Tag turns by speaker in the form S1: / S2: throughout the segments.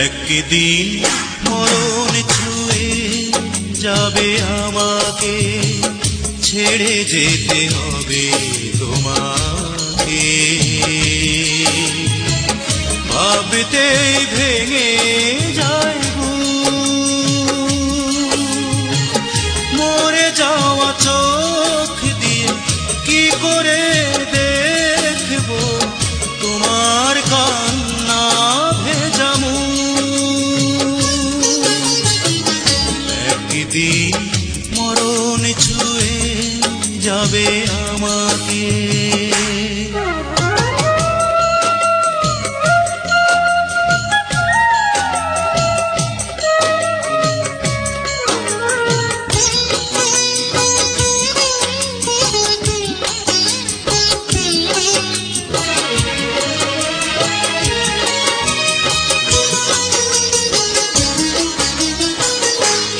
S1: একদিন মরণ ছুঁয়ে যাবে আমাকে ছেড়ে যেতে হবে তোমাকে। ভাবতেই ভেঙে যাবে আমাকে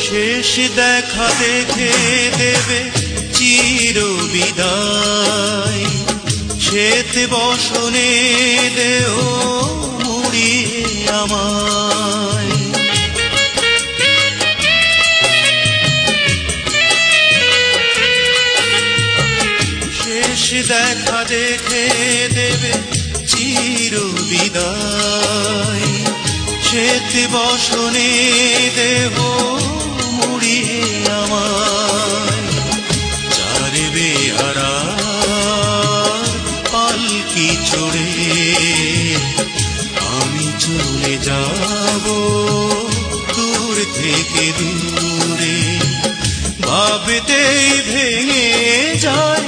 S1: শেষ দেখা দেখে দেবে চির বিদায় শ্বেত বসনে দেও মুড়িয়ে আমায়। শেষ দেখা দেখে দেবে চির বিদায় শ্বেত বসনে দেব মুড়িয়ে আমায়। চারবে হারা পালকি চড়ে? আমি চলে যাব দূর থেকে দূরে। ভাবতেই ভেঙে যাইব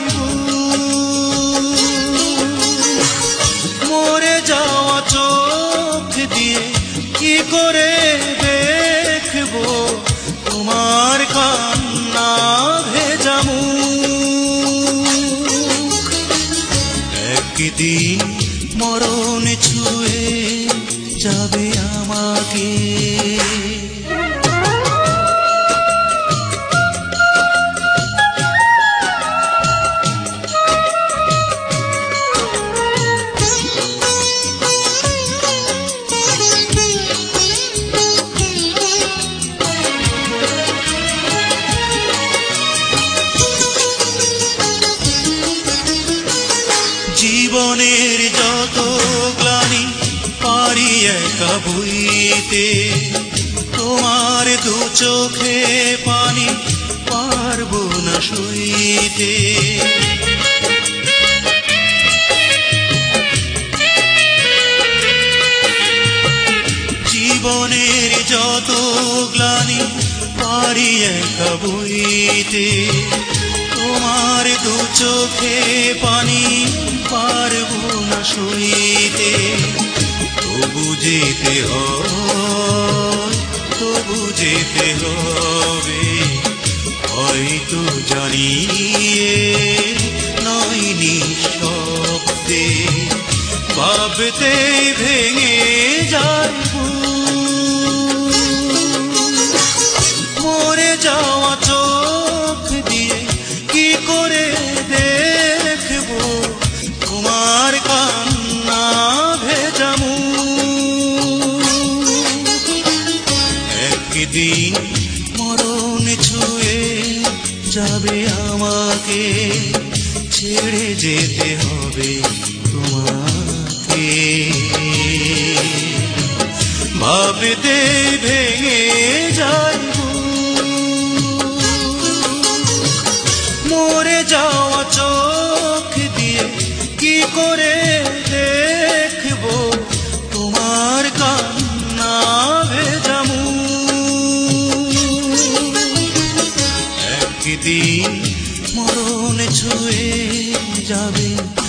S1: জীবনের যত গ্লানি পারি একা বইতে তোমার দু চোখে পানি পারব না সইতে। জীবনের যত গ্লানি পারি একা বইতে তোমার দু চোখে পানি না তবু যেতে হয় তবু যেতে হবে। হয়তো জানিয়ে নয় নিঃশব্দে ভাবতে ভেঙে একদিন মরণ ছুঁয়ে যাবে আমাকে। ছেড়ে যেতে হবে তোমাকে। ভাবতে ভেঙে যাইব মরে যাওয়া চোখ দিয়ে কি করে দেখব ছুঁয়ে যাবে।